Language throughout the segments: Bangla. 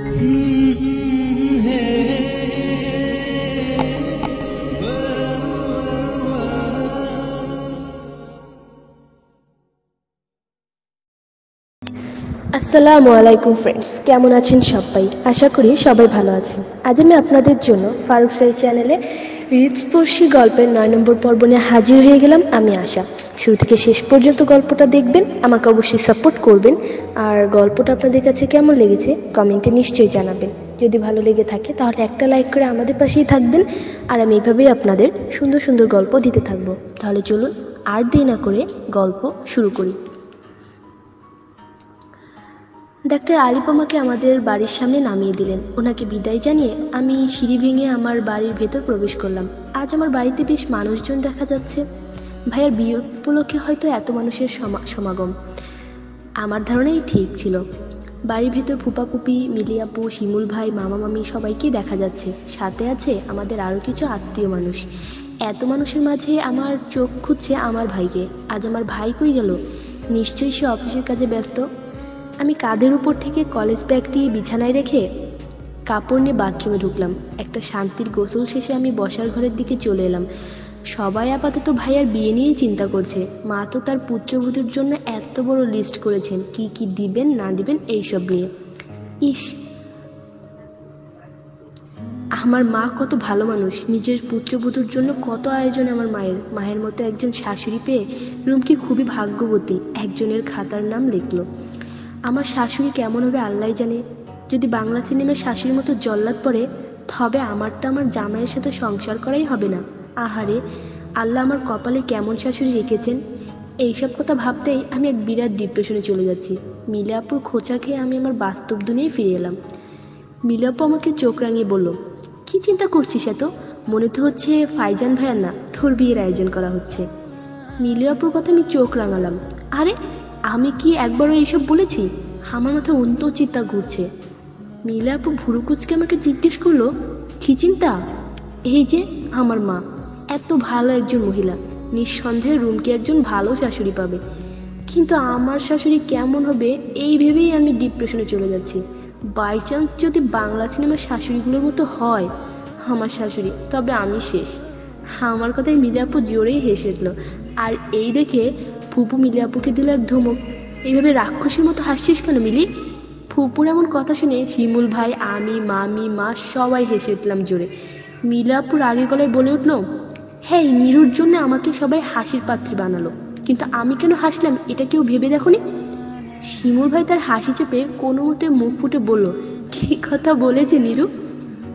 আসসালামু আলাইকুম ফ্রেন্ডস কেমন আছেন সবাই? আশা করি সবাই ভালো আছেন। আজ আমি আপনাদের জন্য ফারুক সাই চ্যানেলে হৃদস্পর্শী গল্পের নয় নম্বর পর্ব নিয়ে হাজির হয়ে গেলাম আমি আশা। শুরু থেকে শেষ পর্যন্ত গল্পটা দেখবেন, আমাকে অবশ্যই সাপোর্ট করবেন। আর গল্পটা আপনাদের কাছে কেমন লেগেছে কমেন্টে নিশ্চয়ই জানাবেন। যদি ভালো লেগে থাকে তাহলে একটা লাইক করে আমাদের পাশেই থাকবেন। আর আমি এইভাবেই আপনাদের সুন্দর সুন্দর গল্প দিতে থাকব। তাহলে চলুন আর দেরি না করে গল্প শুরু করি। ডাক্তার আলিপ আমাকে আমাদের বাড়ির সামনে নামিয়ে দিলেন। ওনাকে বিদায় জানিয়ে আমি সিঁড়ি ভেঙে আমার বাড়ির ভেতর প্রবেশ করলাম। আজ আমার বাড়িতে বেশ মানুষজন দেখা যাচ্ছে। ভাইয়ের বিয়ে উপলক্ষে হয়তো এত মানুষের সমা- সমাগম। আমার ধারণাই ঠিক ছিল। বাড়ির ভেতর ফুপা ফুপি মিলিয়াপু, শিমুল ভাই, মামা মামি সবাইকে দেখা যাচ্ছে। সাথে আছে আমাদের আরও কিছু আত্মীয় মানুষ। এত মানুষের মাঝে আমার চোখ খুঁজছে আমার ভাইকে। আজ আমার ভাই কই গেল? নিশ্চয়ই সে অফিসের কাজে ব্যস্ত। আমি কাঁধের উপর থেকে কলেজ ব্যাগটি বিছানায় রেখে কাপড় নিয়ে বাথরুমে ঢুকলাম। একটা শান্তির গোসল শেষে আমি বসার ঘরের দিকে চলে এলাম। সবাই আপাতত ভাইয়ার বিয়ে নিয়েই চিন্তা করছে। মা তো তার পুত্রবধূর জন্য এত বড় লিস্ট করেছেন। কি কি দিবেন, না দিবেন, এইসব নিয়ে। ইস, আমার মা কত ভালো মানুষ। নিজের পুত্রবধূর জন্য কত আয়োজন আমার মায়ের। মায়ের মতো একজন শাশুড়ি পেয়ে রুমকি খুবই ভাগ্যবতী। একজনের খাতার নাম লিখলো। আমার শাশুড়ি কেমন হবে আল্লাহ জানে। যদি বাংলা সিনেমার শাশুড়ির মতো জল্লাদ পড়ে, তবে আমার তো আমার জামাইয়ের সাথে সংসার করাই হবে না। আহারে, আল্লাহ আমার কপালে কেমন শাশুড়ি রেখেছেন? এইসব কথা ভাবতেই আমি এক বিরাট ডিপ্রেশনে চলে যাচ্ছি। মিলাপুর খোঁচা খেয়ে আমি আমার বাস্তব দুনিয়ায় ফিরে এলাম। মিলাপু আমাকে চোখ রাঙিয়ে বলল, কি চিন্তা করছিস এত? মনে তো হচ্ছে ফাইজান ভাইয়ার না তোর বিয়ের আয়োজন করা হচ্ছে। মিলিয়াপুর কথা আমি চোখ রাঙালাম। আরে আমি কি একবারও এইসব বলেছি? আমার মাথায় অন্ত চিন্তা ঘুরছে। মিলা আপু কুচকে আমাকে জিজ্ঞেস করল, কি চিন্তা? এই যে, আমার মা। এত ভালো একজন মহিলা। নিঃসন্দেহে রুমকে একজন ভালো শাশুড়ি পাবে। কিন্তু আমার শাশুড়ি কেমন হবে, এই ভেবেই আমি ডিপ্রেশনে চলে যাচ্ছি। বাই চান্স যদি বাংলা সিনেমার শাশুড়িগুলোর মতো হয়, আমার শাশুড়ি, তবে আমি শেষ। আমার কথায় মিলাপু জোরেই হেসে উঠল। আর এই দেখে ফুপু মিলিয়াপুকে দিল এক ধমক। এইভাবে রাক্ষসের মতো হাসছিস কেন মিলি? ফুপুর এমন কথা শুনে শিমুল ভাই, আমি, মামি, মা সবাই হেসে উঠলাম জোরে। মিলাপুর আগে গলায় বলে উঠল হ্যাঁ নিরুর জন্য আমাকে সবাই হাসির পাত্রী বানালো। কিন্তু আমি কেন হাসলাম, এটা কেউ ভেবে দেখনি? শিমুল ভাই তার হাসি চেপে কোনো মতে মুখ ফুটে বলল, কি কথা বলেছে নিরু?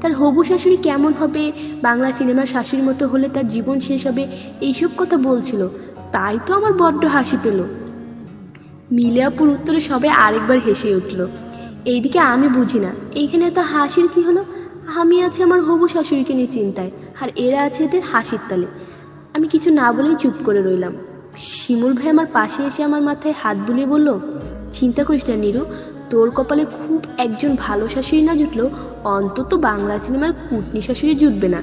তার হবু শাশুড়ি কেমন হবে, বাংলা সিনেমার শাশুড়ির মতো হলে তার জীবন শেষ হবে, এইসব কথা বলছিল। তাই তো আমার বড্ড হাসি পেল। মিলিয়াপুর উত্তরে সবাই আরেকবার হেসে উঠল। এইদিকে আমি বুঝি না, এইখানে এত হাসির কি হলো? আমি আছি আমার হবু শাশুড়িকে নিয়ে চিন্তায়, আর এরা আছে এদের হাসির তালে। আমি কিছু না বলেই চুপ করে রইলাম। শিমুল ভাই আমার পাশে এসে আমার মাথায় হাত বুলিয়ে বলল, চিন্তা করিস না নিরু, তোর কপালে খুব একজন ভালো শাশুড়ি না জুটলো অন্তত বাংলা সিনেমার কুটনি শাশুড়ি জুটবে না।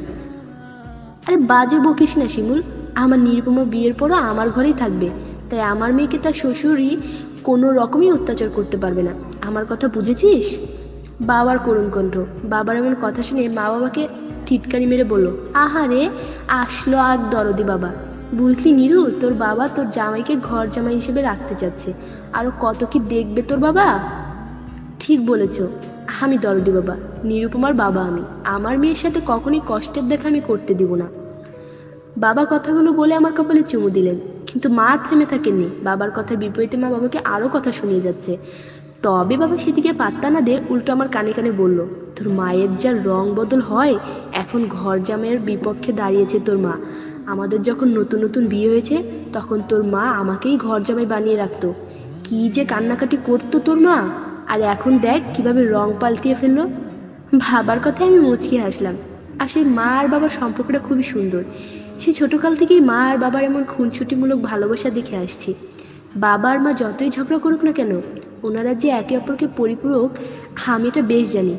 আরে বাজে বকিস না শিমুল আমার নিরুপমা বিয়ের পরও আমার ঘরেই থাকবে। তাই আমার মেয়েকে তার শ্বশুরই কোনো রকমই অত্যাচার করতে পারবে না। আমার কথা বুঝেছিস? বাবার করুণ কণ্ঠ। বাবার এমন কথা শুনে মা বাবাকে টিটকারি মেরে বলল আহারে আসলো আর দরদি বাবা। বুঝলি নিরু, তোর বাবা তোর জামাইকে ঘর জামাই হিসেবে রাখতে চাচ্ছে আরও কত কি দেখবে তোর বাবা? ঠিক বলেছ, আমি দরদি বাবা। নিরুপমার বাবা আমি। আমার মেয়ের সাথে কখনই কষ্টের দেখা আমি করতে দিব না। বাবা কথাগুলো বলে আমার কপালে চুমু দিলেন। কিন্তু মা থেমে থাকেননি। বাবার কথার বিপরীতে মা বাবাকে আরও কথা শুনিয়ে যাচ্ছে। তবে বাবা সেদিকে পাত্তা না দিয়ে উল্টো আমার কানে কানে বলল, তোর মায়ের যা রং বদল হয়, এখন ঘর জামাইয়ের বিপক্ষে দাঁড়িয়েছে তোর মা। আমাদের যখন নতুন নতুন বিয়ে হয়েছে, তখন তোর মা আমাকেই ঘর জামাই বানিয়ে রাখতো। কি যে কান্নাকাটি করতো তোর মা? আর এখন দেখ কীভাবে রং পাল্টিয়ে ফেলল। ভাবার কথায় আমি মুচকি হাসলাম। আর সেই মা আর বাবার সম্পর্কটা খুবই সুন্দর। সে ছোটকাল থেকেই মা আর বাবার এমন খুনছুটিমূলক ভালোবাসা দেখে আসছি। বাবা আর মা যতই ঝগড়া করুক না কেন, ওনারা যে একে অপরকে পরিপূরক, আমি এটা বেশ জানি।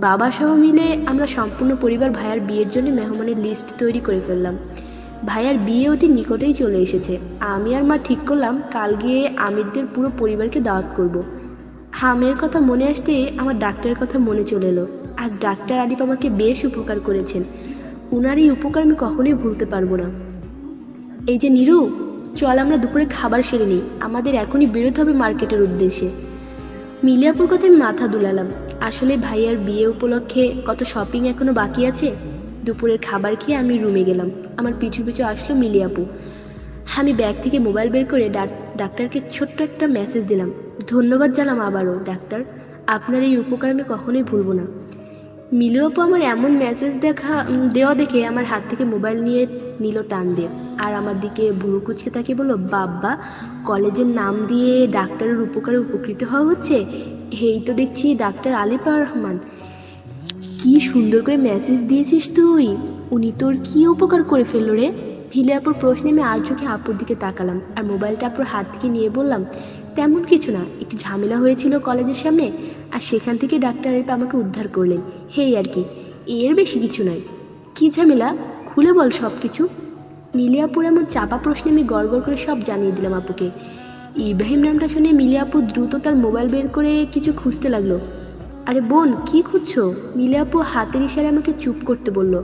বাবা সহ মিলে আমরা সম্পূর্ণ পরিবার ভাইয়ার বিয়ের জন্য মেহমানের লিস্ট তৈরি করে ফেললাম। ভাইয়ার বিয়ে অতি নিকটেই চলে এসেছে। আমি আর মা ঠিক করলাম, কাল গিয়ে আমিরদের পুরো পরিবারকে দাওয়াত করব। হামের কথা মনে আসতে আমার ডাক্তারের কথা মনে চলে এলো। আজ ডাক্তার আলিপ আমাকে বেশ উপকার করেছেন। উনার এই উপকার আমি কখনোই ভুলতে পারব না। এই যে নিরু, চল আমরা দুপুরে খাবার সেরে নিই। আমাদের এখনই বেরোতে হবে মার্কেটের উদ্দেশ্যে। মিলিয়াপুর কথায় মাথা দুলালাম। আসলে ভাইয়ার বিয়ে উপলক্ষে কত শপিং এখনও বাকি আছে? দুপুরের খাবার খেয়ে আমি রুমে গেলাম। আমার পিছু পিছু আসলো মিলিয়াপু। আমি ব্যাগ থেকে মোবাইল বের করে ডাক- ডাক্তারকে ছোট্ট একটা মেসেজ দিলাম। ধন্যবাদ জানাম আবারও, ডাক্তার। আপনার এই উপকার আমি কখনোই ভুলবো না। মিলিও আপু আমার এমন মেসেজ দেখা দেওয়া দেখে আমার হাত থেকে মোবাইল নিয়ে নিল টান দিয়ে। আর আমার দিকে ভুরু কুচকে তাকিয়ে বলল, বাব্বা কলেজের নাম দিয়ে ডাক্তারের উপকারে উপকৃত হওয়া হচ্ছে? এই তো দেখছি ডাক্তার আলিফা রহমান। কি সুন্দর করে মেসেজ দিয়েছিস তুই। উনি তোর কী উপকার করে ফেলল রে? ভিলে আপুর প্রশ্নে আমি আর চোখে আপুর দিকে তাকালাম আর মোবাইলটা আপুর হাত থেকে নিয়ে বললাম, তেমন কিছু না, একটু ঝামেলা হয়েছিল কলেজের সামনে আর সেখান থেকে ডাক্তার আরিফ আমাকে উদ্ধার করলেন। হেই আর কি, এর বেশি কিছু নয়। কি ঝামেলা? খুলে বল সব কিছু মিলিয়াপুর এমন চাপা প্রশ্নে আমি গড় গড় করে সব জানিয়ে দিলাম আপুকে। ইব্রাহিম নামটা শুনে মিলিয়াপু দ্রুত তার মোবাইল বের করে কিছু খুঁজতে লাগল। আরে বোন, কি খুঁজছো? মিলিয়াপু হাতের ইশারায় আমাকে চুপ করতে বলল।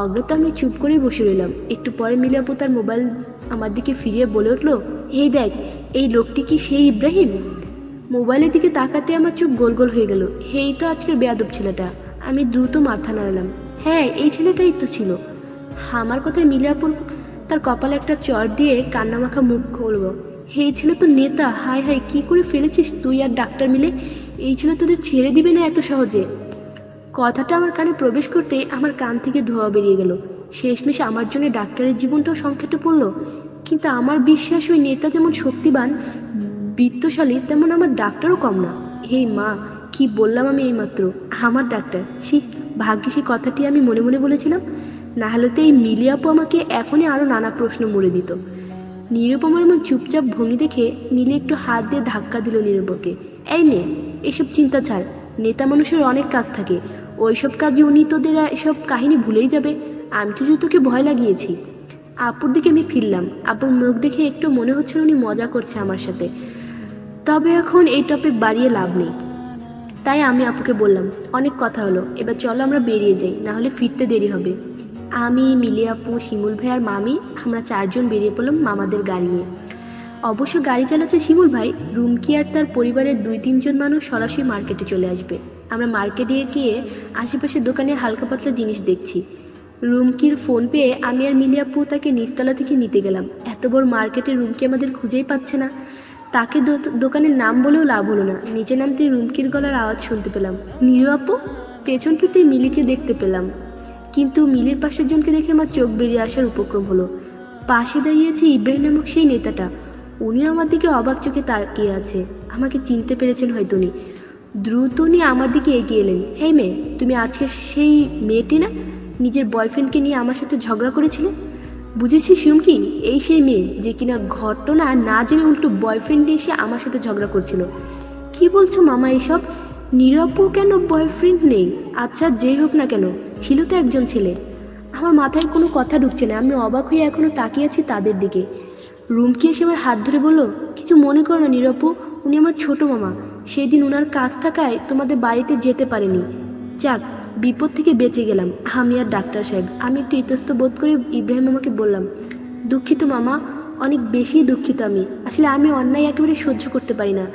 অজ্ঞাত, আমি চুপ করেই বসে রইলাম। একটু পরে মিলিয়াপু তার মোবাইল আমার দিকে ফিরিয়ে বলে উঠল এই দেখ, এই লোকটি কি সেই ইব্রাহিম? মোবাইলের দিকে তাকাতে আমার চোখ গোল গোল হয়ে গেল। হেই তো আজকের বেয়াদব ছেলেটা। আমি দ্রুত মাথা নাড়ালাম। হ্যাঁ এই ছেলেটাই তো ছিল। আমার কথায় মিলিয়াপুর তার কপালে একটা চর দিয়ে কান্নামাখা মুখ খুলব। হেই ছেলে তো নেতা হাই হাই কি করে ফেলেছিস তুই আর ডাক্তার মিলে? এই ছেলে তোদের ছেড়ে দিবে না এত সহজে? কথাটা আমার কানে প্রবেশ করতে আমার কান থেকে ধোয়া বেরিয়ে গেল। শেষমেশ আমার জন্য ডাক্তারের জীবনটাও সংকটে পড়ল। কিন্তু আমার বিশ্বাস, ওই নেতা যেমন শক্তিবান বিত্তশালী তেমন আমার ডাক্তারও কম না। হেই মা, কি বললাম আমি এইমাত্র? আমার ডাক্তার। ছি, ভাগ্যে সেই কথাটি আমি মনে মনে বলেছিলাম। না হলে তো এই মিলিয়াপু আমাকে এখনই আরও নানা প্রশ্ন মরে দিত। নিরুপমার এমন চুপচাপ ভঙ্গি দেখে মিলি একটু হাত দিয়ে ধাক্কা দিল নিরুপকে এই মেয়ে এসব চিন্তা ছাড়। নেতা মানুষের অনেক কাজ থাকে। ওইসব কাজে উনি তোদের এসব কাহিনী ভুলেই যাবে। আমি তো শুধু তোকে ভয় লাগিয়েছি। আপুর দিকে আমি ফিরলাম। আপুর মুখ দেখে একটু মনে হচ্ছিল উনি মজা করছে আমার সাথে। তবে এখন এই টপিক বাড়িয়ে লাভ নেই। তাই আমি আপুকে বললাম, অনেক কথা হলো, এবার চলো আমরা বেরিয়ে যাই, না হলে ফিরতে দেরি হবে। আমি, মিলি আপু, শিমুল ভাই আর মামি, আমরা চারজন বেরিয়ে পড়লাম মামাদের গাড়ি নিয়ে। অবশ্য গাড়ি চালাচ্ছে শিমুল ভাই রুমকি আর তার পরিবারের দুই, তিনজন মানুষ সরাসরি মার্কেটে চলে আসবে? আমরা মার্কেটে গিয়ে আশেপাশের দোকানে হালকা পাতলা জিনিস দেখছি। রুমকির ফোন পেয়ে আমি আর মিলি আপু তাকে নিচতলা থেকে নিতে গেলাম। এত বড় মার্কেটে রুমকি আমাদের খুঁজেই পাচ্ছে না? তাকে দোকানের নাম বলেও লাভ হলো না। নিচে নামতে রুমকির গলার আওয়াজ শুনতে পেলাম। নীরু আপু, পেছন ফিরতে মিলিকে দেখতে পেলাম। কিন্তু মিলির পাশের জনকে দেখে আমার চোখ বেরিয়ে আসার উপক্রম হলো। পাশে দাঁড়িয়েছে ইব্রাহিম নামক সেই নেতাটা। উনি আমার দিকে অবাক চোখে তাকিয়ে আছে। আমাকে চিনতে পেরেছেন হয়তো উনি। দ্রুত উনি আমার দিকে এগিয়ে এলেন। হেই মেয়ে, তুমি আজকে সেই মেয়েটি না? নিজের বয়ফ্রেন্ডকে নিয়ে আমার সাথে ঝগড়া করেছিলে? বুঝেছি কি এই সেই মেয়ে যে কিনা ঘটনা না জেনে উল্টো বয়ফ্রেন্ড এসে আমার সাথে ঝগড়া করছিল। কি বলছো মামা এইসব নিরাপুর কেন বয়ফ্রেন্ড নেই? আচ্ছা যেই হোক না কেন, ছিল তো একজন ছেলে। আমার মাথায় কোনো কথা ঢুকছে না, আমি অবাক হয়ে এখনও তাকিয়ে আছি তাদের দিকে। রুমকি এসে আমার হাত ধরে বলল, কিছু মনে করো না নিরাপু উনি আমার ছোট মামা। সেই দিন ওনার কাজ থাকায় তোমাদের বাড়িতে যেতে পারেনি। যাক বিপদ থেকে বেঁচে গেলাম। আমি আর ডাক্তার সাহেব, আমি একটু ইতস্ত বোধ করে ইব্রাহিম মামাকে বললাম, দুঃখিত মামা, অনেক বেশি দুঃখিত আমি। আসলে আমি অন্যায় একেবারে সহ্য করতে পারি না।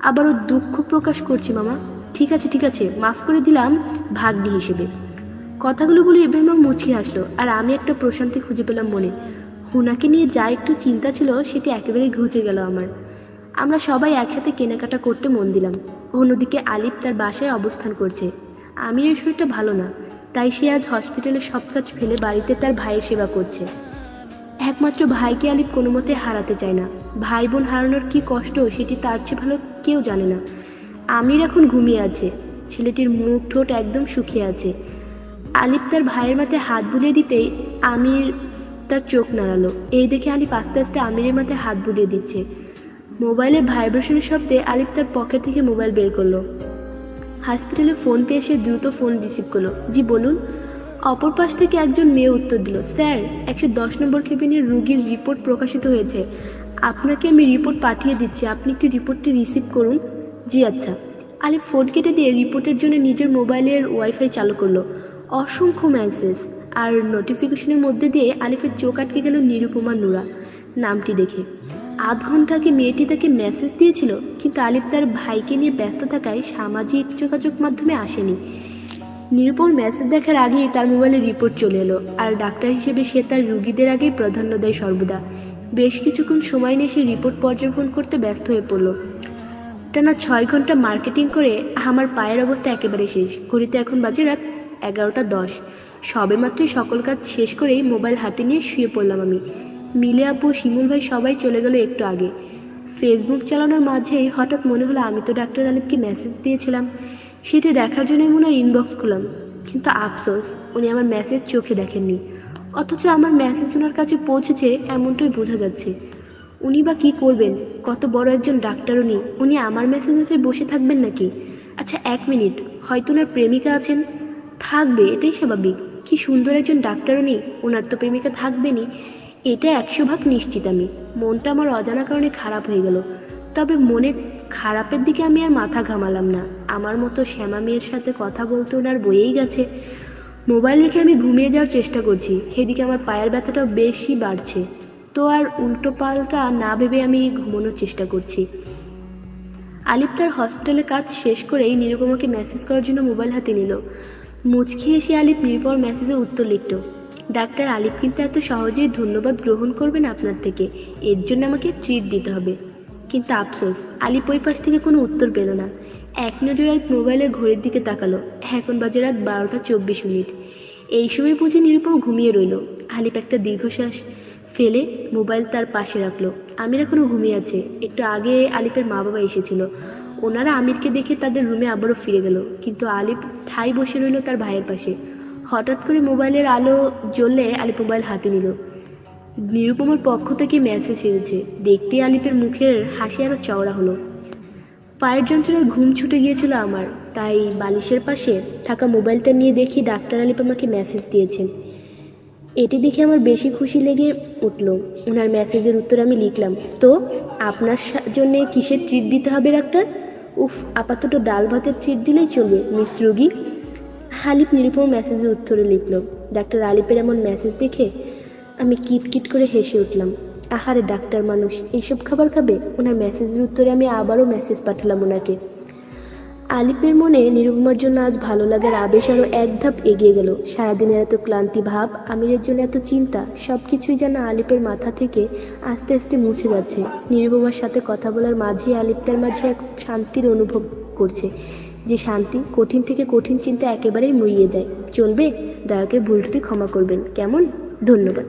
আবারও দুঃখ প্রকাশ করছি মামা। ঠিক আছে ঠিক আছে, মাফ করে দিলাম ভাগ্নি হিসেবে। কথাগুলো বলে ইব্রাহিম মুচকি আসলো আর আমি একটা প্রশান্তি খুঁজে পেলাম মনে। হুনাকে নিয়ে যা একটু চিন্তা ছিল, সেটি একেবারে ঘুচে গেল আমার। আমরা সবাই একসাথে কেনাকাটা করতে মন দিলাম। অন্যদিকে আলিফ তার বাসায় অবস্থান করছে। আমিরের শরীরটা ভালো না। তাই সে আজ হসপিটালে সব কাজ ফেলে বাড়িতে তার ভাইয়ের সেবা করছে। একমাত্র ভাইকে আলিফ কোনো মতে হারাতে চায় না। ভাই বোন হারানোর কী কষ্ট, সেটি তার চেয়ে ভালো কেউ জানে না। আমির এখন ঘুমিয়ে আছে। ছেলেটির মুখ ঠোঁট একদম শুকিয়ে আছে। আলিফ তার ভাইয়ের মাথায় হাত বুলিয়ে দিতেই আমির তার চোখ নাড়ালো। এই দেখে আলিফ আস্তে আস্তে আমিরের মাথায় হাত বুলিয়ে দিচ্ছে। মোবাইলে ভাইব্রেশনের শব্দে আলিফ তার পকেট থেকে মোবাইল বের করল। হসপিটালে ফোন পেয়ে সে দ্রুত ফোন রিসিভ করল। জি, বলুন। অপর পাশ থেকে একজন মেয়ে উত্তর দিল, স্যার, একশো দশ নম্বর কেবিনের রুগীর রিপোর্ট প্রকাশিত হয়েছে। আপনাকে আমি রিপোর্ট পাঠিয়ে দিচ্ছি। আপনি একটি রিপোর্টটি রিসিভ করুন। জি আচ্ছা। আলিফ ফোন কেটে দিয়ে রিপোর্টের জন্য নিজের মোবাইলের ওয়াইফাই চালু করল। অসংখ্য মেসেজ। আর নোটিফিকেশনের মধ্যে দিয়ে আলিফের চোখ আটকে গেল নিরুপমা নুরা নামটি দেখে। আধ ঘণ্টা আগে মেয়েটি তাকে মেসেজ দিয়েছিল, কিন্তু আলিফ তার ভাইকে নিয়ে ব্যস্ত থাকায় সামাজিক যোগাযোগ মাধ্যমে আসেনি। নিরুপম মেসেজ দেখার আগেই তার মোবাইলে রিপোর্ট চলে এলো, আর ডাক্তার হিসেবে সে তার রুগীদের আগেই প্রাধান্য দেয় সর্বদা। বেশ কিছুক্ষণ সময় নিয়ে সে রিপোর্ট পর্যবেক্ষণ করতে ব্যস্ত হয়ে পড়ল। টানা ছয় ঘণ্টা মার্কেটিং করে আমার পায়ের অবস্থা একেবারে শেষ। ঘড়িতে এখন বাজে রাত এগারোটা দশ। সবেমাত্রই সকল কাজ শেষ করেই মোবাইল হাতে নিয়ে শুয়ে পড়লাম আমি। মিলে আপু, শিমুল ভাই সবাই চলে গেল একটু আগে। ফেসবুক চালানোর মাঝেই হঠাৎ মনে হলো আমি তো ডাক্তার আলিফকে মেসেজ দিয়েছিলাম। সেটি দেখার জন্যই মনে হয় ইনবক্স খুললাম। কিন্তু আফসোস, উনি আমার মেসেজ চোখে দেখেননি। অথচ আমার মেসেজ ওনার কাছে পৌঁছেছে এমনটাই বোঝা যাচ্ছে। উনি বা কী করবেন? কত বড় একজন ডাক্তার উনি। উনি আমার মেসেজ মেসেজে বসে থাকবেন নাকি? আচ্ছা এক মিনিট। হয়তো ওনার প্রেমিকা আছেন? থাকবে, এটাই স্বাভাবিক। কি সুন্দর একজন ডাক্তার উনি। ওনার তো প্রেমিকা থাকবেনই। এটা একশো ভাগ নিশ্চিত আমি। মনটা আমার অজানা কারণে খারাপ হয়ে গেল। তবে মনে খারাপের দিকে আমি আর মাথা ঘামালাম না। আমার মতো শ্যামা মেয়ের সাথে কথা বলতে ওনার বয়েই গেছে। মোবাইল রেখে আমি ঘুমিয়ে যাওয়ার চেষ্টা করছি। সেদিকে আমার পায়ের ব্যথাটাও বেশি বাড়ছে। তো আর উল্টো পাল্টা না ভেবে আমি ঘুমানোর চেষ্টা করছি। আলিপ তার হসপিটালে কাজ শেষ করেই নিরুপমাকে মেসেজ করার জন্য মোবাইল হাতে নিল। মুচকি এসে আলিপ নিরুপমার মেসেজে উত্তর লিখল ডাক্তার আলিফ কিন্তু এত সহজেই ধন্যবাদ গ্রহণ করবেন আপনার থেকে। এর জন্য আমাকে ট্রিট দিতে হবে। কিন্তু আফসোস আলিপ ওই পাশ থেকে কোনো উত্তর পেল না। এক নজর আলিপ মোবাইলের ঘড়ির দিকে তাকালো। এখন বাজে রাত বারোটা চব্বিশ মিনিট। এই সময় বুঝে নিরুপম ঘুমিয়ে রইল। আলিপ একটা দীর্ঘশ্বাস ফেলে মোবাইল তার পাশে রাখল। আমির এখনও ঘুমিয়ে আছে। একটু আগে আলিপের মা বাবা এসেছিল। ওনারা আমিরকে দেখে তাদের রুমে আবারও ফিরে গেল। কিন্তু আলিপ ঠাই বসে রইল তার ভাইয়ের পাশে। হঠাৎ করে মোবাইলের আলো জ্বললে আলিপ মোবাইল হাতে নিল। নিরুপমার পক্ষ থেকে মেসেজ এসেছে। দেখতে আলিপের মুখের হাসি আরও চওড়া হলো। পায়ের যন্ত্রণায় ঘুম ছুটে গিয়েছিল আমার। তাই বালিশের পাশে থাকা মোবাইলটা নিয়ে দেখি ডাক্তার আলিপ আমাকে মেসেজ দিয়েছেন এটি দেখে আমার বেশি খুশি লেগে উঠল। ওনার মেসেজের উত্তর আমি লিখলাম, তো, আপনার জন্যে কিসের ট্রিট দিতে হবে, ডাক্তার? উফ, আপাতত ডাল ভাতের ট্রিট দিলেই চলবে, মিস রোগী। হালিপ নিরুপম মেসেজের উত্তরে লিখল, ডাক্তার আলিপের এমন মেসেজ দেখে আমি কিট কিট করে হেসে উঠলাম। আহারে ডাক্তার মানুষ, এইসব খাবার খাবে? ওনার মেসেজের উত্তরে আমি আবারও মেসেজ পাঠালাম ওনাকে। আলিপের মনে নিরুপমার জন্য আজ ভালো লাগার আবেশ আরও এক ধাপ এগিয়ে গেল। সারাদিনের এত ক্লান্তি ভাব, আমিরের জন্য এত চিন্তা সব কিছুই যেন আলিপের মাথা থেকে আস্তে আস্তে মুছে যাচ্ছে। নিরুপমার সাথে কথা বলার মাঝে আলিপ তার মাঝে এক শান্তির অনুভব করছে। যে শান্তি কঠিন থেকে কঠিন চিন্তা একেবারেই মুড়িয়ে যায়। চলবে দয়া করে ভুলটি ক্ষমা করবেন। কেমন? ধন্যবাদ।